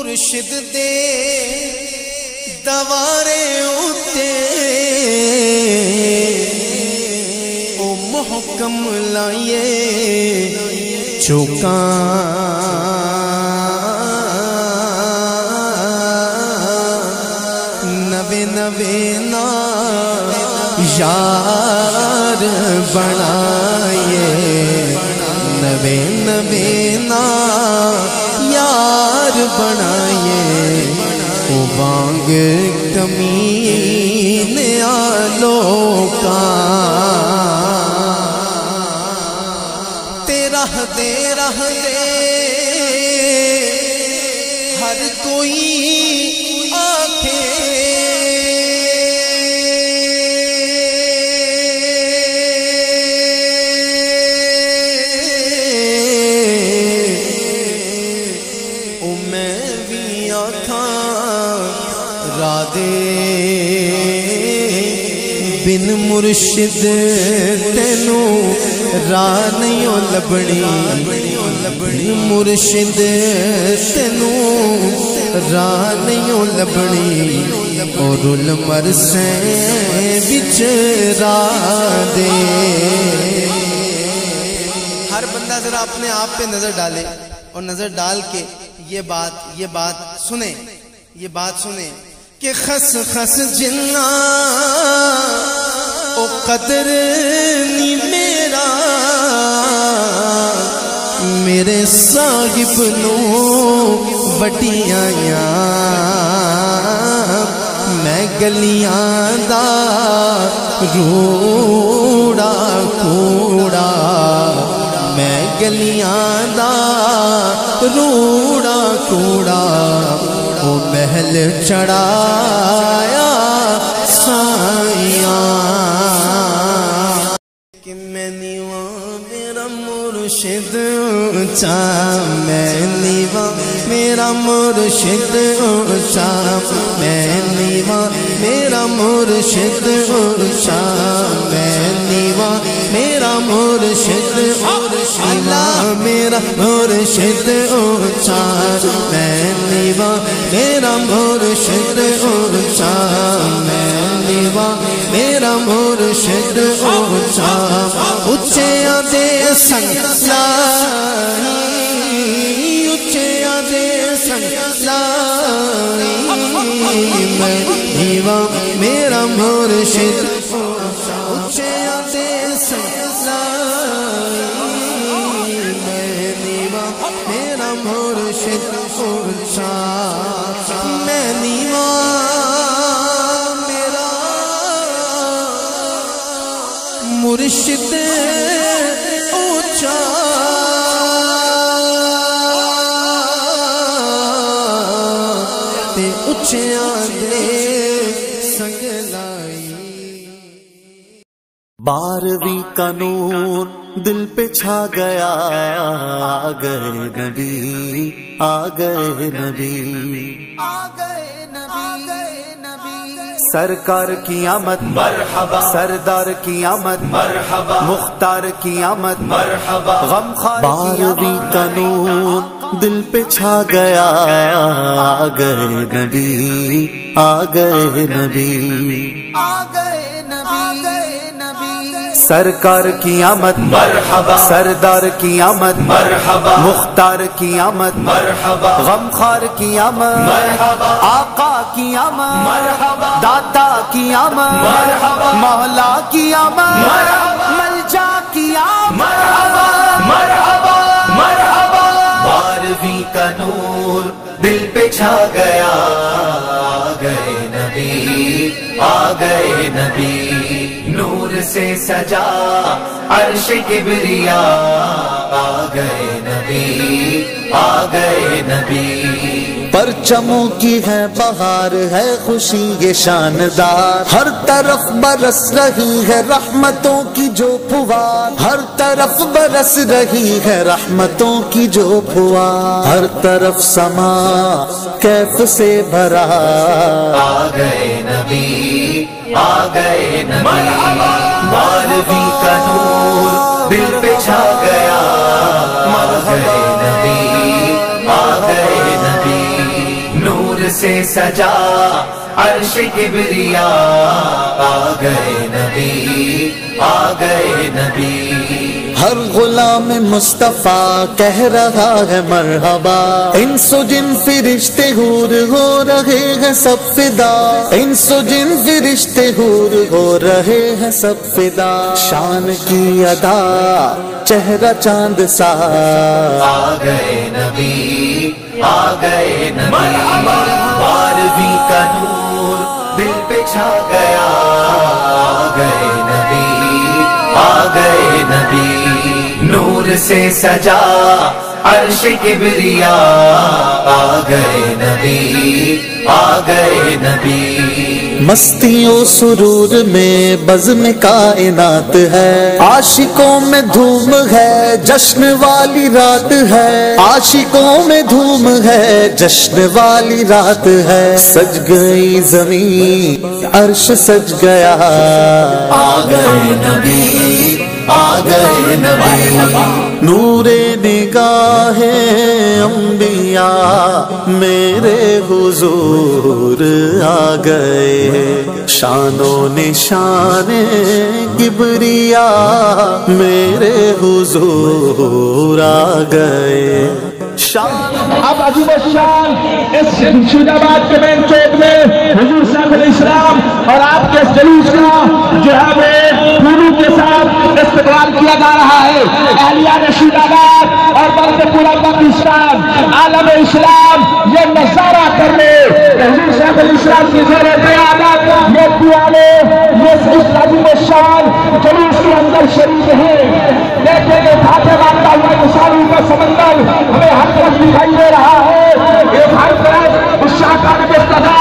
मुर्शिद दे दवारे उते ओ मुहकम लाइए चौका। नवे नवे ना यार बनाए नवे नवे ना बनाए बांग आलो का तेरा दे रह दे हर कोई आखे मुर्शिद, तेनू ओ लबनी। मुर्शिद, तेनू ओ लबनी। और रुल मरसे बिच दे हर बंदा जरा अपने आप पे नज़र डाले और नज़र डाल के ये बात ये बात सुने, ये बात सुने कि खस खस जिन्ना ओ कदर नी मेरा, मेरे साहिब नो वटियाया मैं गलियाँ दा रूड़ा कूड़ा, मैं गलियाँ दा रूड़ा कूड़ा, ओ महल चढ़ाया साइया कि मैं नीवा मेरा मुर्शिद ऊँचा मैं नीवा मेरा मुर्शिद ऊँचा मैं नीवा मेरा मुर्शिद और शाम दीवा मेरा मुर्शिद और अल्लाह। मेरा मुर्शिद और शाम दीवा मेरा मुर्शिद और शाम दीवा मेरा मुर्शिद और शाम उच्चे आते संग मैं दीवा मेरा मुर्शिद। बारहवीं कानून दिल पे छा गया। आ गए नबी आ गए नबी। आ गए नबी। सरकार की आमद मरहबा सरदार की आमद मरहबा मुख्तार की आमद मरहबा। गम बारहवीं कानून दिल पे छा गया। आ गए नबी आ गए नबी। आ गए सरकार की आमद मरहबा। सरदार की आमद मरहबा। मुख्तार की आमद मरहबा। गमखार की आमद मरहबा। आका की आमद मरहबा। दाता की आमद मरहबा। मौला की आमद मरहबा। मलजा की आमद। मरहबा। मरहबा। मरहबा। बारहवीं का नूर दिल पे छा गया आ गए नबी आ गए नबी। से सजा। अर्श किबरिया आ गए नबी आ गए नबी। परचमों की है बहार है खुशी ये शानदार। हर तरफ़ बरस रही है रहमतों की जो फुवार। हर तरफ़ बरस रही है रहमतों की जो फुवार। हर तरफ़ समा कैफ से भरा। आ गए नबी आ गए नबी का नूर दिल पे छा गया। आ गए नबी, आ गए नबी से सजा अर्श किबरिया। आ गए नबी, आ गए नबी हर गुलाम मुस्तफ़ा कह रहा है मरहबा। इंसो जिन फिरिश्ते हूर हो रहे हैं सब फिदा। इंसो जिन फिरिश्ते हूर हो रहे हैं सब फिदा। शान की अदा चेहरा चाँद सा। आ गए नबी आ गए नबी। बारहवीं का नूर दिल पे छा गया। आ गए नबी आ गए नबी। नूर से सजा अर्श किबरिया। आ गए नबी आ गए नबी। मस्तियों सुरूर में बज़म कायनात है। आशिकों में धूम है जश्न वाली रात है। आशिकों में धूम है जश्न वाली रात है। सज गई ज़मीन अर्श सज गया। आ गए नबी गए नबी नूरे निगाहे अंबिया, मेरे हुजूर आ गए। शानो निशाने किबरिया, मेरे हुजूर आ गए। अब अजीब शान इस मुर्शिदाबाद के मेन चौक में हजूर साहब इस्लाम और आपके जलूस का जो है वो फूलों के साथ इस्तेमाल किया जा रहा है। अहलिया रशीदाबाद और बल्कि पूरा पाकिस्तान। आलम इस्लाम, ये नज़ारा करने। हजूर साहब इस्लाम की जेर कयादत ये दुआले ये इस अजीब शान जलूस के अंदर शरीक है। देखेंगे फाते मारता हुआ किसानों का समंदर हमें हर तरफ़ दिखाई दे रहा है। एक हर तरफ़ उस शाहकार मुस्तफ़ा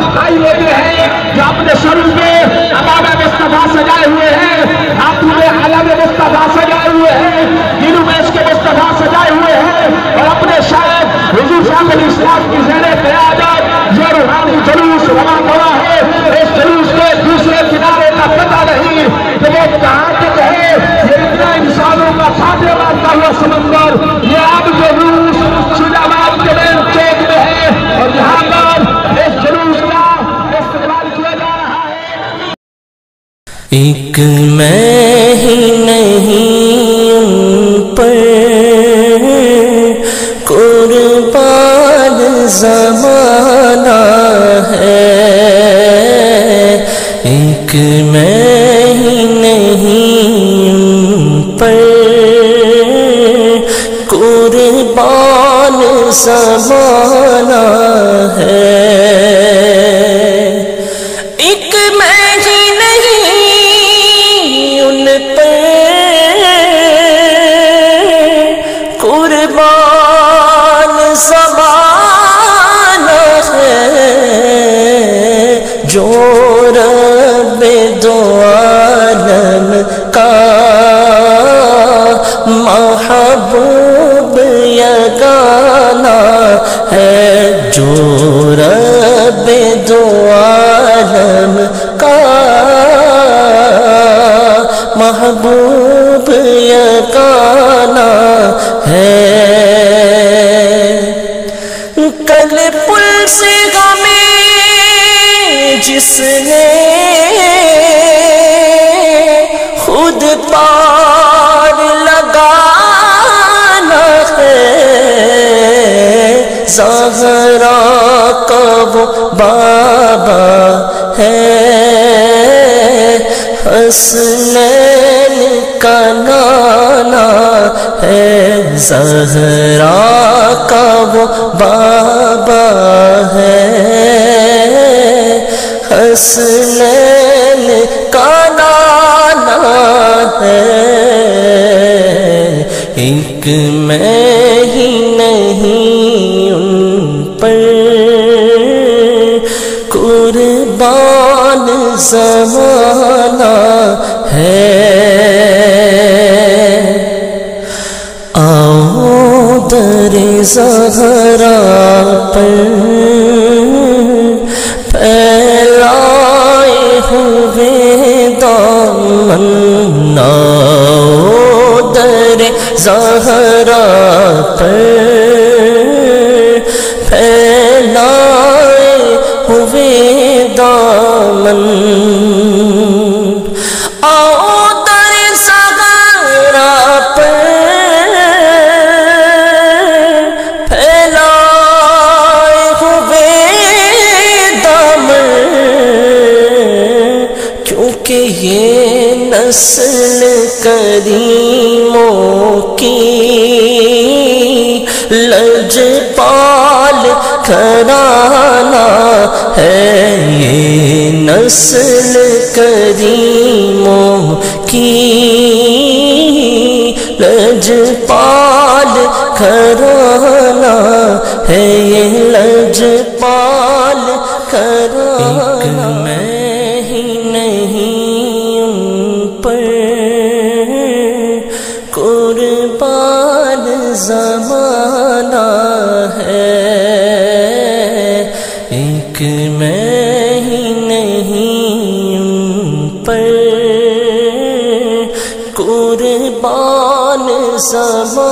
दिखाई देते हैं। जो अपने स्वरूप में अमाम मुस्तफ़ा सजाए हुए हैं। हाथों में आलम मुस्तफ़ा सजाए हुए हैं। दिलों में इसके मुस्तफ़ा सजाए हुए हैं। और अपने शायद हुजूर साहब इस्लाम की जेर कयादत ये रूहानी जुलूस रवा हुआ है। इस जुलूस के दूसरे किनारे का पता नहीं कि वो कहाँ मैं कल पुल से हमें जिसने खुद पार लगाना है। जहरा का वो बाबा है। हसनैन का नाना है। जहरा का वो बाबा है। हसनैन का नाना है। एक मैं ही नहीं उन पर। कुर्बान जमाना है। जहरा पर फैलाए हुए दामन ना दर जहरा पर फैलाए हुए दामन है ये नस्ल करीमों की लजपाल खराना है ये लजपाल कराना कुर्बान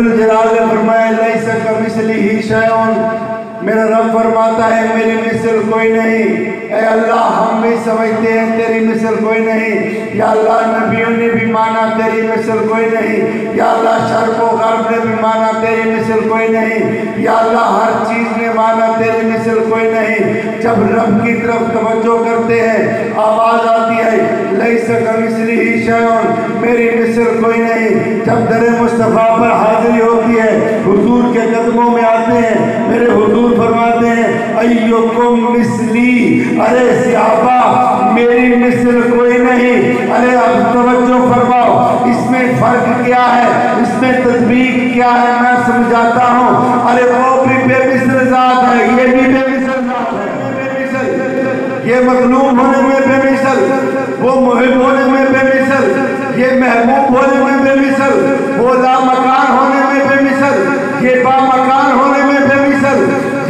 रब्बुल जलाल ने फरमाया, लैसा कमिसली ही शैउन मेरा रब फरमाता है, मेरी मिसल कोई नहीं। ए अल्लाह, हम भी समझते हैं, तेरी मिसल कोई नहीं। या अल्लाह, नबियों ने भी माना, तेरी मिसल कोई नहीं। या अल्लाह शर्फ गर्ब ने भी माना, तेरी मिसल कोई नहीं। या अल्लाह, हर चीज़ ने माना, तेरी मिसल कोई नहीं। जब रब की तरफ़ तवज्जो करते हैं, आवाज़ आती है लैसा कमिसली ही शैउन मेरी मिसल कोई नहीं। जब दर मुस्तफ़ा पर हाजिरी होती है, हुजूर के कदमों में आते हैं, मेरे हुजूर फरमाते हैं, अय्युकुम मिसली। अरे सियाबा मेरी मिसल कोई नहीं। अरे अब तवज्जो फरमाओ, इसमें फ़र्क क्या है? इसमें तस्वीर क्या है? मैं समझाता हूँ। अरे वो भी बेमिसल जात है, ये भी मखलूम होने में बेमिसल वो मुहिब होने में बेमिसल ये महबूब होने में बेमिसल वो लामकान होने में बेमिसल ये बामकान होने में बेमिसल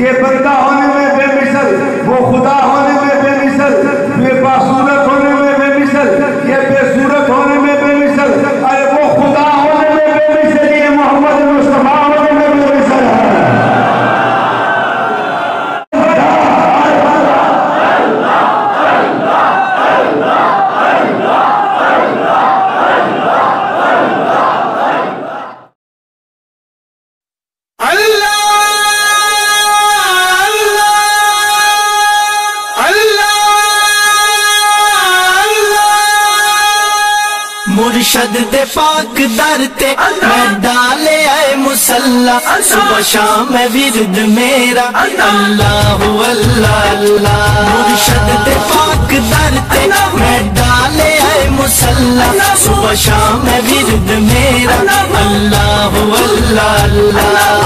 ये बंदा होने में बेमिसल वो खुदा होने में बेमिसल ये बासूरत सुबह शाम है विरद मेरा। अल्लाह अल्लाह अल्लाह।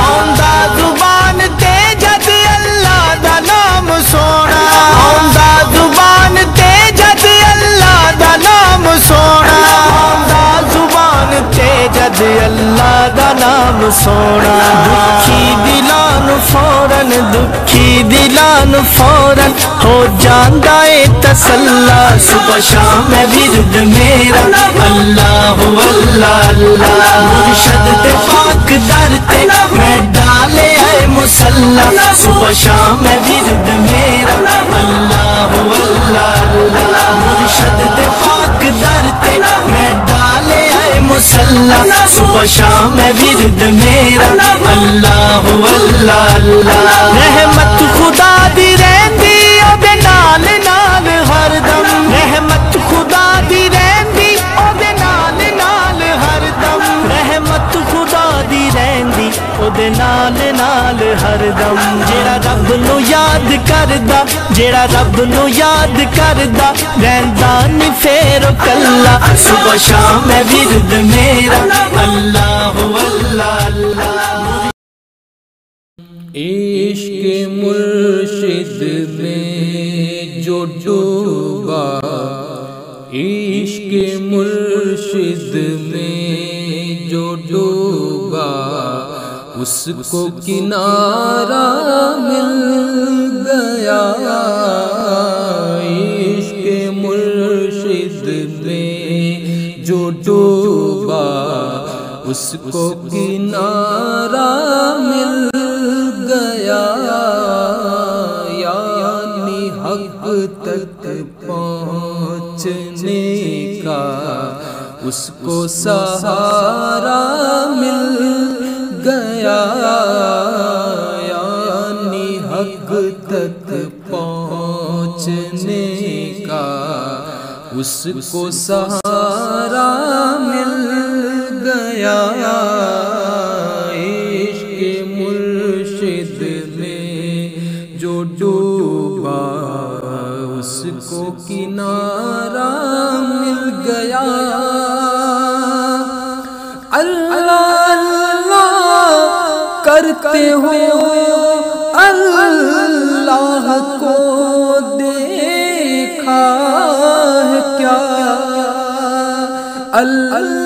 जद अल्लाह दा नाम सोना। दुखी दिलान फ़ौरन, दुखी दिलान फ़ौरन। हो जांदा ए तसल्ला, सुबह शाम है विरद मेरा। अल्लाह अल्लाह अल्लाह पाक दर ते मैं डाले आए मुसल्ला। सुबह शाम है विरद मेरा। अल्लाह मुसल्ला सुबह शाम है विरद मेरा अल्लाह अल्लाह अल्लाह रहमत खुदा दी रहंदी ओदे नाल नाल हरदम रहमत खुदा दी रहंदी ओदे नाल नाल हरदम रहमत खुदा दी रहंदी ओदे नाल नाल हरदम जेड़ा रब नु करदा जेड़ा रब नु याद करदा रहंदा नी फेर कल्ला। सुबह शाम है विरद मेरा अल्लाह अल्लाह अल्लाह। इश्क मुर्शिद में जो डूबा इश्क मुर्शिद में जो डूबा उसको किनारा मिल जो उसको किनारा मिल गया। यानी हक तक पहुँचने का उसको सहारा मिल गया। उसको सहारा मिल गया। इश्क मुर्शिद में जो डूबा, उसको किनारा मिल गया। अल्लाह अल्लाह करते हो अल्लाह को देखा। अल्लाह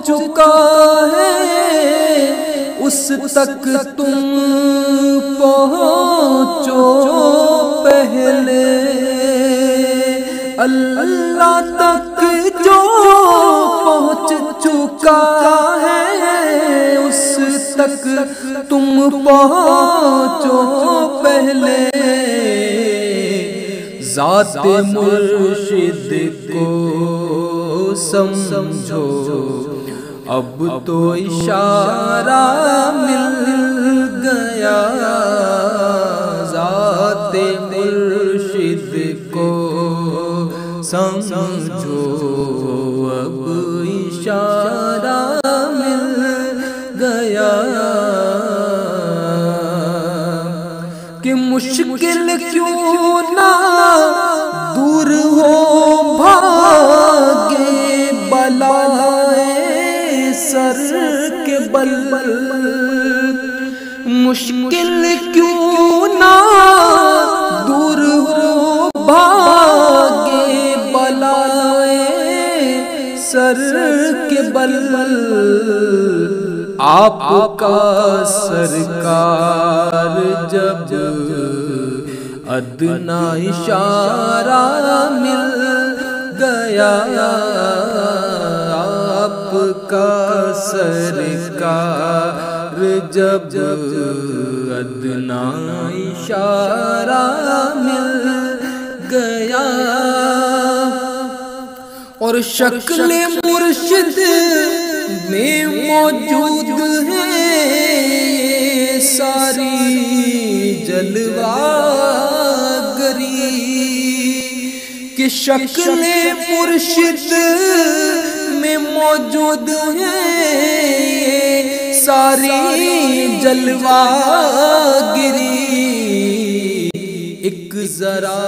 चुका है, उस तक तुम पहुंचो पहले। अल्लाह तक जो पहुँच चुका है, उस तक तुम पहुंचो पहले। जाते मुर्शिद को समझो। अब तो इशारा मिल गया। जाते मुर्शिद को समझो। अब इशारा मिल गया। कि मुश्किल क्यों मुश्किल क्यों ना दूर हो भागे बलाए सर के बल आपका सरकार जब अदना इशारा मिल गया आपका सरकार जब अदना इशारा मिल गया और शक्ल मुर्शिद में मौजूद है सारी जलवागरी कि शक्ल मुर्शिद में मौजूद है सारी जलवागिरी एक जरा